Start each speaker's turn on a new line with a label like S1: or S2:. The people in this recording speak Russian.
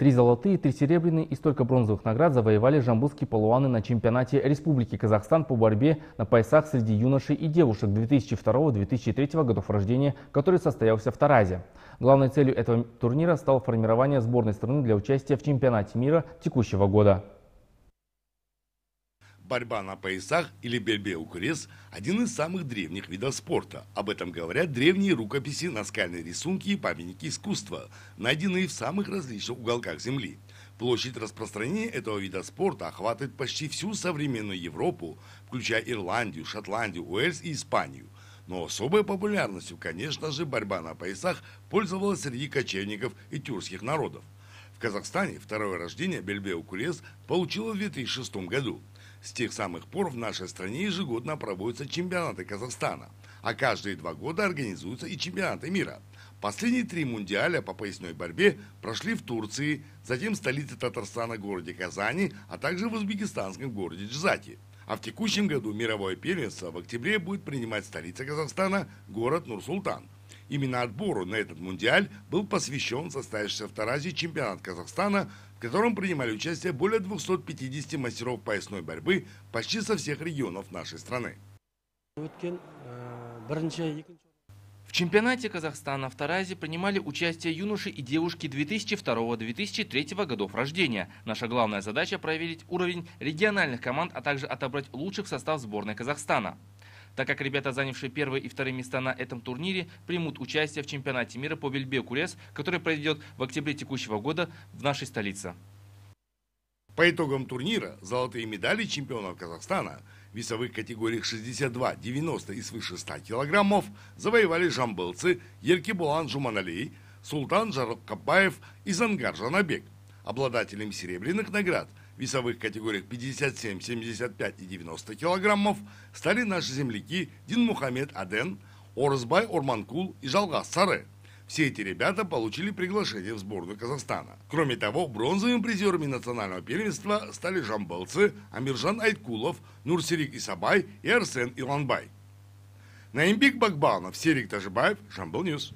S1: Три золотые, три серебряные и столько бронзовых наград завоевали жамбылские полуаны на чемпионате Республики Казахстан по борьбе на поясах среди юношей и девушек 2002-2003 годов рождения, который состоялся в Таразе. Главной целью этого турнира стало формирование сборной страны для участия в чемпионате мира текущего года.
S2: Борьба на поясах или бельбе-укрес – один из самых древних видов спорта. Об этом говорят древние рукописи, наскальные рисунки и памятники искусства, найденные в самых различных уголках Земли. Площадь распространения этого вида спорта охватывает почти всю современную Европу, включая Ирландию, Шотландию, Уэльс и Испанию. Но особой популярностью, конечно же, борьба на поясах пользовалась среди кочевников и тюркских народов. В Казахстане второе рождение Бельбе-Укулес получило в 2006 году. С тех самых пор в нашей стране ежегодно проводятся чемпионаты Казахстана, а каждые два года организуются и чемпионаты мира. Последние три мундиаля по поясной борьбе прошли в Турции, затем в столице Татарстана городе Казани, а также в узбекистанском городе Джзати. А в текущем году мировое первенство в октябре будет принимать столица Казахстана, город Нур-Султан. Именно отбору на этот мундиаль был посвящен состоявшийся в Таразе чемпионат Казахстана, в котором принимали участие более 250 мастеров поясной борьбы почти со всех регионов нашей страны.
S1: В чемпионате Казахстана в Таразе принимали участие юноши и девушки 2002-2003 годов рождения. Наша главная задача – проверить уровень региональных команд, а также отобрать лучших в состав сборной Казахстана так как ребята, занявшие первые и вторые места на этом турнире, примут участие в чемпионате мира по бельбе курес, который пройдет в октябре текущего года в нашей столице.
S2: По итогам турнира золотые медали чемпионов Казахстана в весовых категориях 62, 90 и свыше 100 килограммов завоевали жамбылцы Еркебулан Жуманалей, Султан Жароккабаев и Зангар Жанабек. Обладателем серебряных наград в весовых категориях 57, 75 и 90 килограммов стали наши земляки Дин Мухаммед Аден, Орызбай Орманкул и Жалгас Саре. Все эти ребята получили приглашение в сборную Казахстана. Кроме того, бронзовыми призерами национального первенства стали жамбылцы Амиржан Айткулов, Нурсерик Исабай и Арсен Иланбай. Наимбик Багбанов, Серик Тажибаев, Жамбыл News.